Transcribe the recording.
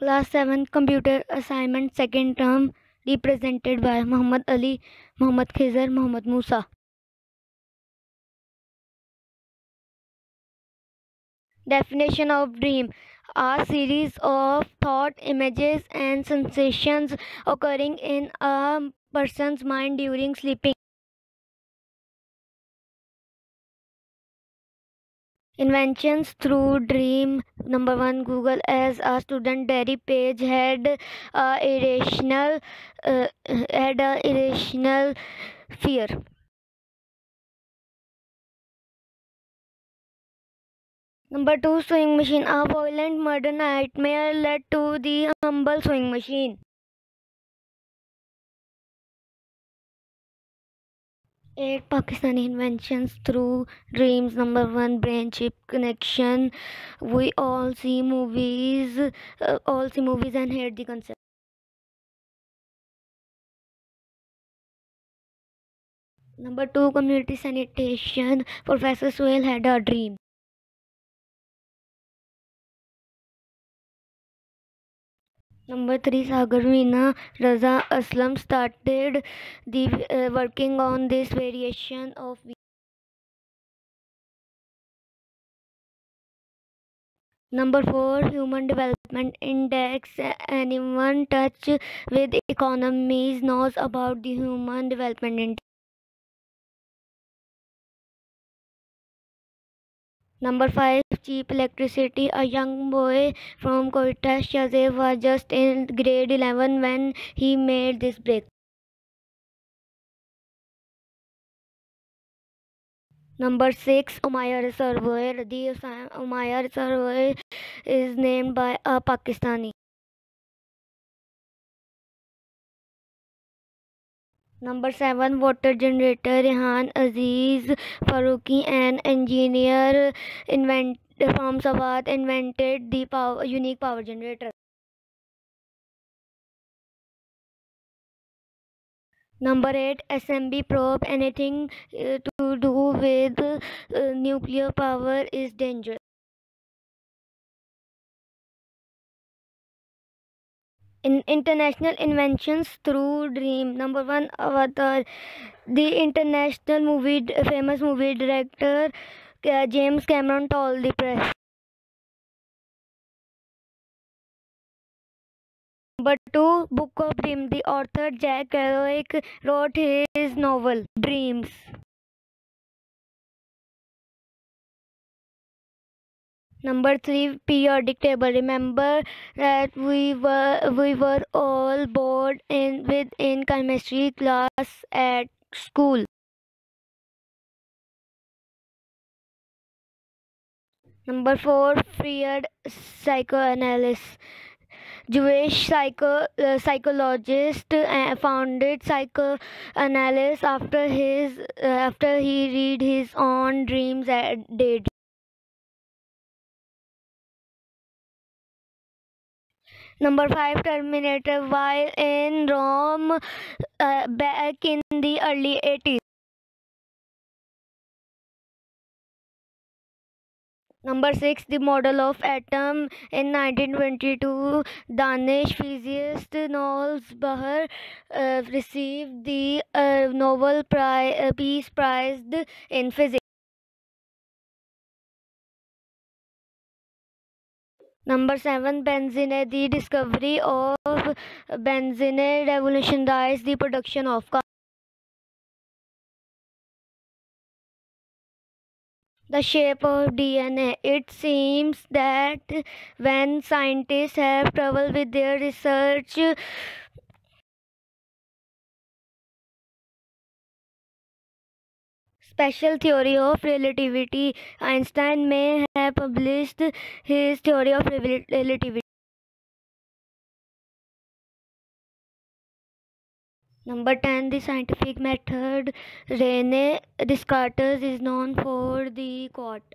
Class 7 Computer Assignment Second Term represented by Muhammad Ali, Muhammad Khizr, Muhammad Musa. Definition of dream a series of thought, images, and sensations occurring in a person's mind during sleeping. Inventions through dream number one google as a student Larry Page had a irrational uh, had a irrational fear Number two, sewing machine. A violent murder nightmare led to the humble sewing machine. Eight Pakistani inventions through dreams. Number one, brain chip connection. We all see movies, uh, all see movies and hear the concept. Number two, community sanitation. Professor Sohail had a dream. Number three, Sagar Meena Raza Aslam started the uh, working on this variation of. Number four, Human Development Index. Anyone touch with economies knows about the Human Development Index. Number five cheap electricity a young boy from Kota शजे was just in grade eleven when he made this break number six Umair सरवोय रदी Umair सरवोय is named by a Pakistani Number 7 water generator Rehan Aziz Faruqi an engineer invent from Sawat invented the power, unique power generator. Number 8 SMB probe anything uh, to do with uh, nuclear power is dangerous. In international inventions through dream number one avatar the international movie famous movie director uh, james cameron told the press number two book of dream the author jack kerouac wrote his novel dreams Number three, periodic table. Remember that we were we were all bored in with in chemistry class at school. Number four, Freud psychoanalysis. Jewish psycho, uh, psychologist uh, founded psychoanalysis after his uh, after he read his own dreams and daydreams. Number 5 Terminator while in Rome uh, back in the early 80s. Number 6 The Model of Atom in 1922 Danish physicist Niels Bohr uh, received the uh, Nobel Prize, uh, Peace Prize in Physics. Number 7 Benzene. The discovery of benzene revolutionized the production of cars. The shape of DNA. It seems that when scientists have trouble with their research, special theory of relativity. Einstein may have published his theory of relativity. Number 10. The scientific method Rene Descartes is known for the quote